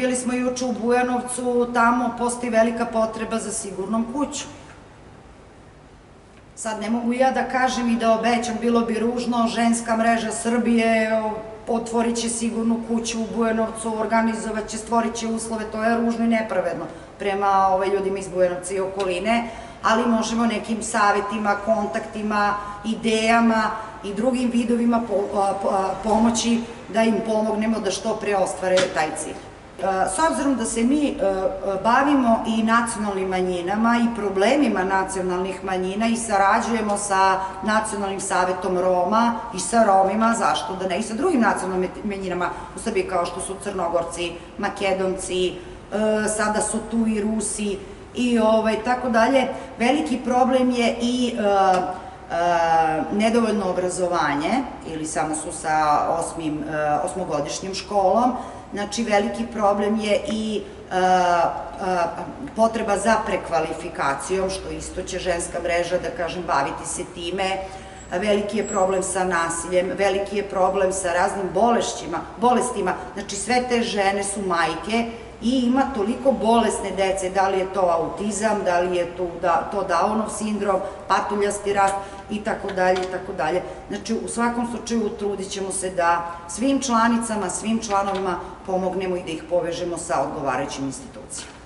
Bili smo juče u Bujanovcu, tamo postoji velika potreba za sigurnom kuću. Sad ne mogu ja da kažem i da obećam, bilo bi ružno, ženska mreža Srbije otvorit će sigurnu kuću u Bujanovcu, organizovat će, stvorit će uslove, to je ružno i nepravedno prema ovaj, ljudima iz Bujanovca i okoline, ali možemo nekim savetima, kontaktima, idejama i drugim vidovima pomoći da im pomognemo da što pre ostvare taj cilj. E, s obzirom da se mi e, bavimo i nacionalnim manjinama i problemima nacionalnih manjina i sarađujemo sa Nacionalnim savetom Roma i sa Romima, zašto da ne, i sa drugim nacionalnim manjinama u Srbiji kao što su Crnogorci, Makedonci, e, sada su tu i Rusi i ovaj, tako dalje. Veliki problem je i nedovoljno obrazovanje ili samo su sa osmim, osmogodišnjim školom, Znači, veliki problem je i a, potreba za prekvalifikacijom, što isto će ženska mreža, da kažem, baviti se time. Veliki je problem sa nasiljem, veliki je problem sa raznim bolestima. Znači, sve te žene su majke i ima toliko bolesne dece, da li je to autizam, da li je to, da, to Downov sindrom, patuljasti rast i tako dalje i tako dalje. Znači, u svakom slučaju trudit ćemo se da svim članicama, svim članovima pomognemo i da ih povežemo sa odgovarajućim institucijama.